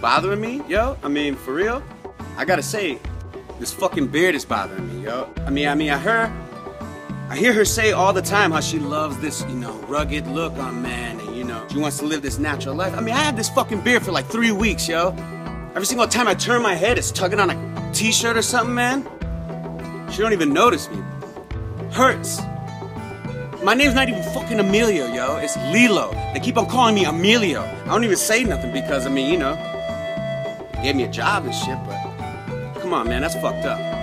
bothering me, yo. I mean, for real. I gotta say, this fucking beard is bothering me, yo. I mean, I mean, I hear, I hear her say all the time how she loves this, you know, rugged look on man, and you know, she wants to live this natural life. I mean, I had this fucking beard for like three weeks, yo. Every single time I turn my head, it's tugging on a t-shirt or something, man. She don't even notice me. Hurts. My name's not even fucking Emilio, yo. It's Lilo. They keep on calling me Emilio. I don't even say nothing because, I mean, you know, they gave me a job and shit, but come on, man, that's fucked up.